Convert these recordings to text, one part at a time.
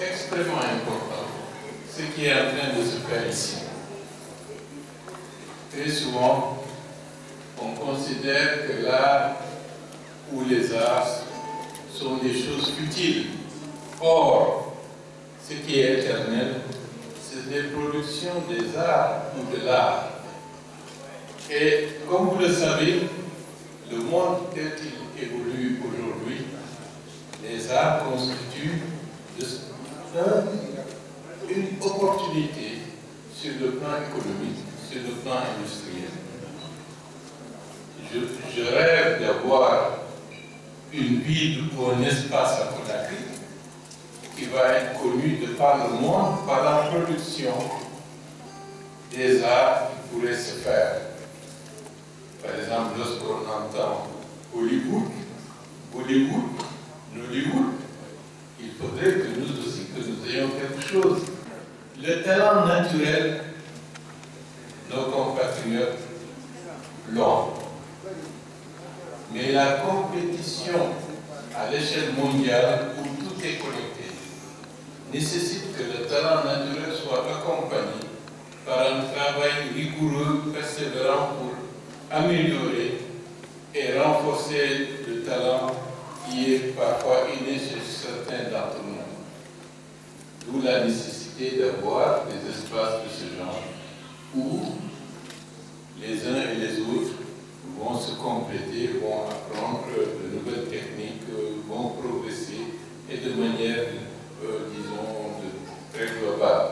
extrêmement important ce qui est en train de se faire ici. Très souvent, on considère que l'art ou les arts sont des choses futiles. Or, ce qui est éternel, c'est des productions des arts ou de l'art. Et comme vous le savez, le monde tel qu'il évolue aujourd'hui, les arts constituent une opportunité sur le plan économique, sur le plan industriel. Je, rêve d'avoir une ville ou un espace à Conakry qui va être connu de par le monde par la production des arts qui pourraient se faire. Par exemple, lorsqu'on entend Hollywood, Bollywood, Nollywood, il faudrait que nous aussi, que nous ayons quelque Le talent naturel, nos compatriotes l'ont. Mais la compétition à l'échelle mondiale où tout est connecté nécessite que le talent naturel soit accompagné par un travail rigoureux, persévérant pour améliorer et renforcer le talent qui est parfois inné chez certains d'entre nous. D'où la nécessité d'avoir des espaces de ce genre où les uns et les autres vont se compléter, vont apprendre de nouvelles techniques, vont progresser et de manière, euh, disons, très globale.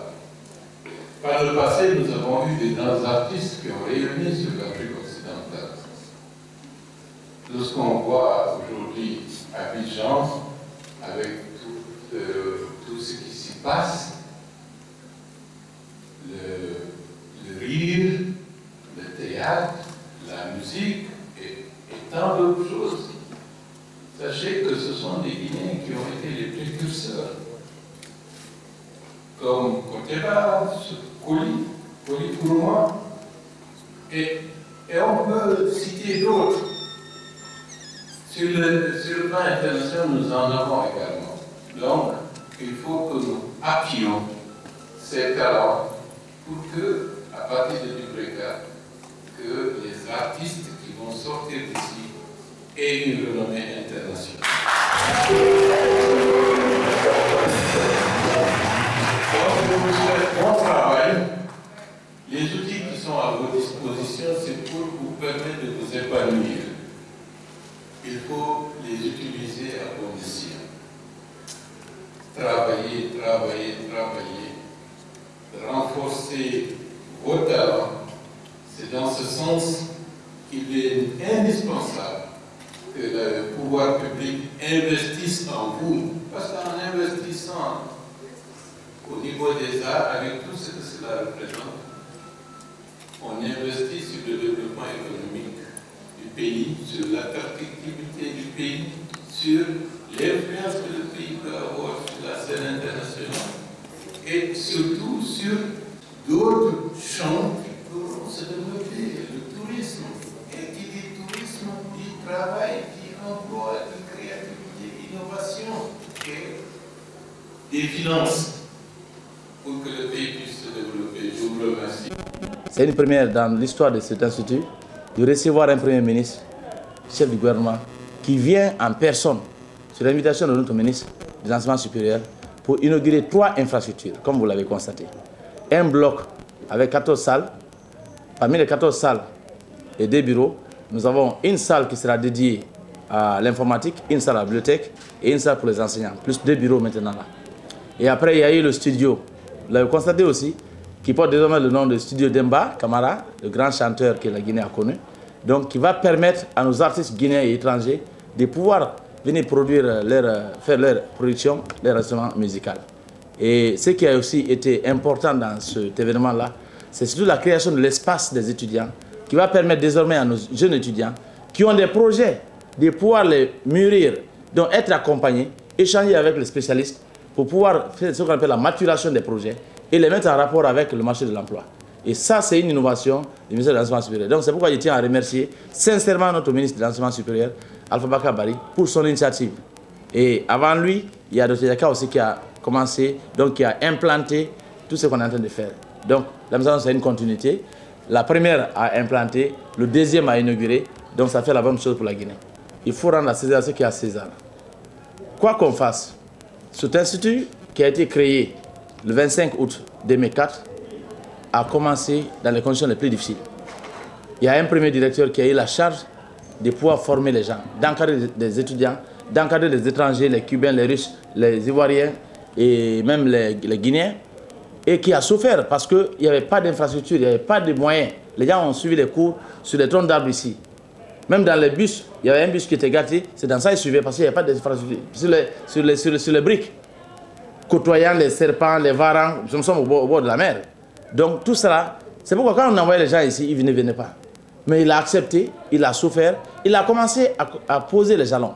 Par le passé, nous avons eu des grands artistes qui ont rayonné sur l'Afrique occidentale. Lorsqu'on voit aujourd'hui Abidjan, avec tout, euh, tout ce qui s'y passe, le, rire, le théâtre, la musique et, tant d'autres choses. Sachez que ce sont des Guinéens qui ont été les précurseurs, comme Koteba, Koli, Koli pour moi, et, et on peut citer d'autres. Sur le, sur le plan international, nous en avons également. Donc, il faut que nous appuyions ces talents pour que, à partir de Dubrega, que les artistes qui vont sortir d'ici aient une renommée internationale. Bon travail. Les outils qui sont à vos dispositions, c'est pour vous permettre de vous épanouir il faut les utiliser à bon escient. Travailler, travailler, travailler, renforcer vos talents. C'est dans ce sens qu'il est indispensable que le pouvoir public investisse en vous, parce qu'en investissant au niveau des arts, avec tout ce que cela représente, on investit sur le développement économique pays, sur l'attractivité du pays, sur l'influence que le pays peut avoir sur la scène internationale et surtout sur d'autres champs qui pourront se développer, le tourisme. Et qui dit tourisme dit travail, dit emploi, dit créativité, innovation et des finances pour que le pays puisse se développer. Je vous remercie. C'est une première dans l'histoire de cet institut de recevoir un Premier ministre, chef du gouvernement, qui vient en personne, sur l'invitation de notre ministre des Enseignements supérieurs, pour inaugurer trois infrastructures, comme vous l'avez constaté. Un bloc avec 14 salles. Parmi les 14 salles et deux bureaux, nous avons une salle qui sera dédiée à l'informatique, une salle à la bibliothèque et une salle pour les enseignants, plus deux bureaux maintenant là. Et après, il y a eu le studio. Vous l'avez constaté aussi, qui porte désormais le nom de Studio Demba Camara, le grand chanteur que la Guinée a connu, donc qui va permettre à nos artistes guinéens et étrangers de pouvoir venir produire leur, faire leur production, leur instrument musical. Et ce qui a aussi été important dans cet événement-là, c'est surtout la création de l'espace des étudiants qui va permettre désormais à nos jeunes étudiants qui ont des projets de pouvoir les mûrir, donc être accompagnés, échanger avec les spécialistes pour pouvoir faire ce qu'on appelle la maturation des projets et les mettre en rapport avec le marché de l'emploi. Et ça, c'est une innovation du ministère de l'Enseignement supérieur. Donc, c'est pourquoi je tiens à remercier sincèrement notre ministre de l'Enseignement supérieur, Alpha Bakabari, pour son initiative. Et avant lui, il y a Dr. Yaka aussi qui a commencé, donc qui a implanté tout ce qu'on est en train de faire. Donc la maison c'est une continuité. La première a implanté, le deuxième a inauguré, donc ça fait la bonne chose pour la Guinée. Il faut rendre à César ce qui est à César. Quoi qu'on fasse, cet institut qui a été créé le 25 août 2004 a commencé dans les conditions les plus difficiles. Il y a un premier directeur qui a eu la charge de pouvoir former les gens, d'encadrer des étudiants, d'encadrer les étrangers, les Cubains, les Russes, les Ivoiriens et même les, Guinéens, et qui a souffert parce qu'il n'y avait pas d'infrastructure, il n'y avait pas de moyens. Les gens ont suivi les cours sur les troncs d'arbres ici. Même dans les bus, il y avait un bus qui était gâté, c'est dans ça qu'ils suivaient parce qu'il n'y avait pas d'infrastructure. Sur les, sur, les, sur, les, briques, côtoyant les serpents, les varans, nous sommes au bord, de la mer. Donc tout cela, c'est pourquoi quand on envoyait les gens ici, ils ne venaient pas. Mais il a accepté, il a souffert, il a commencé à, poser les jalons.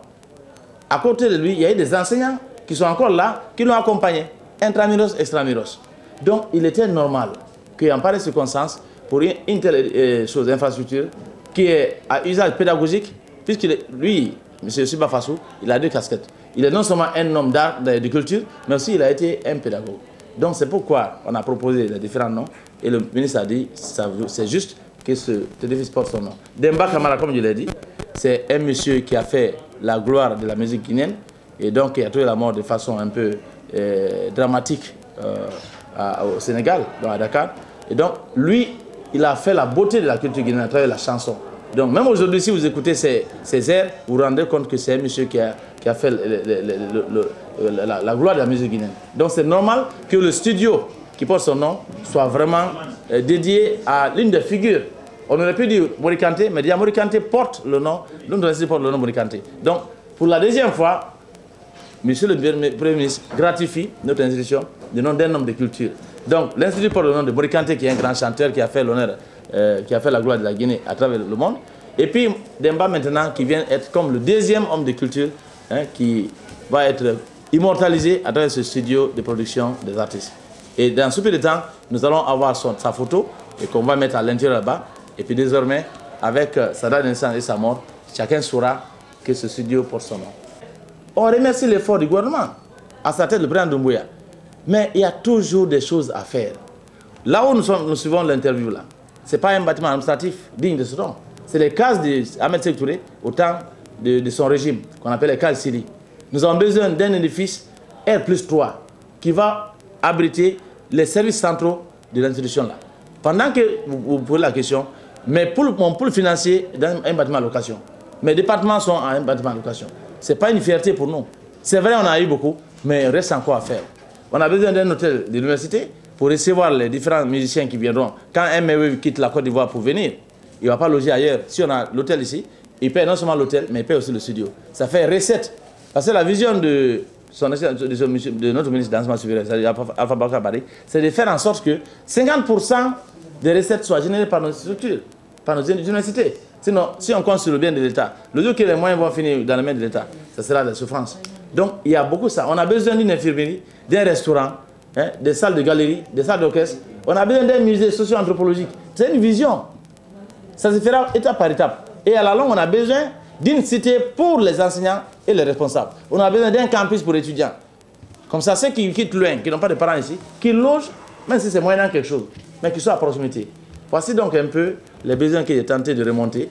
À côté de lui, il y a eu des enseignants qui sont encore là, qui l'ont accompagné, intramuros, extramuros. Donc il était normal qu'en pareille circonstance, pour une, telle euh, chose, infrastructure, qui est à usage pédagogique, puisque lui, M. Siba Fassou, il a deux casquettes. Il est non seulement un homme d'art, de culture, mais aussi il a été un pédagogue. Donc c'est pourquoi on a proposé les différents noms et le ministre a dit c'est juste que ce édifice porte son nom. Demba Kamara, comme je l'ai dit, c'est un monsieur qui a fait la gloire de la musique guinéenne et donc qui a trouvé la mort de façon un peu euh, dramatique euh, au Sénégal, dans à Dakar. Et donc lui, il a fait la beauté de la culture guinéenne à travers la chanson. Donc même aujourd'hui, si vous écoutez ces, airs, vous vous rendez compte que c'est un monsieur qui a, qui a fait la, gloire de la musique guinéenne. Donc c'est normal que le studio qui porte son nom soit vraiment euh, dédié à l'une des figures. On aurait pu dire Morikante, mais dire Morikante porte le nom, l'Institut porte le nom Morikante. Donc pour la deuxième fois, Monsieur le Premier ministre gratifie notre institution du nom d'un homme de culture. Donc l'Institut porte le nom de Morikante, qui est un grand chanteur qui a fait l'honneur euh, qui a fait la gloire de la Guinée à travers le monde. Et puis Demba maintenant qui vient être comme le deuxième homme de culture hein, qui va être immortalisé à travers ce studio de production des artistes. Et dans ce peu de temps, nous allons avoir sa photo et qu'on va mettre à l'intérieur là-bas. Et puis désormais, avec euh, sa date de naissance et sa mort, chacun saura que ce studio porte son nom. On remercie l'effort du gouvernement, à sa tête le président Doumbouya. Mais il y a toujours des choses à faire. Là où nous, suivons l'interview ce n'est pas un bâtiment administratif digne de ce nom. C'est les cases d'Ahmed Sektouré au temps de, son régime, qu'on appelle les cases Siri. Nous avons besoin d'un édifice R plus 3 qui va abriter les services centraux de l'institution là. Pendant que vous, posez la question, mais pour le, pour le financier, dans un bâtiment à location. Mes départements sont en un bâtiment à location. Ce n'est pas une fierté pour nous. C'est vrai, on a eu beaucoup, mais il reste encore à faire. On a besoin d'un hôtel de l'université, pour recevoir les différents musiciens qui viendront. Quand un MEW quitte la Côte d'Ivoire pour venir, il ne va pas loger ailleurs. Si on a l'hôtel ici, il paie non seulement l'hôtel, mais il paie aussi le studio. Ça fait recette. Parce que la vision de, son, de, notre ministre d'enseignement supérieur, c'est de faire en sorte que 50% des recettes soient générées par nos structures, par nos universités. Sinon, si on compte sur le bien de l'État, le jour que les moyens vont finir dans les mains de l'État, ça sera la souffrance. Donc, il y a beaucoup ça. On a besoin d'une infirmerie, d'un restaurant, Hein, des salles de galerie, des salles d'orchestre. On a besoin d'un musée socio-anthropologique. C'est une vision. Ça se fera étape par étape. Et à la longue, on a besoin d'une cité pour les enseignants et les responsables. On a besoin d'un campus pour étudiants. Comme ça, ceux qui quittent loin, qui n'ont pas de parents ici, qui logent, même si c'est moyen quelque chose, mais qui soient à proximité. Voici donc un peu les besoins qu'il est tenté de remonter.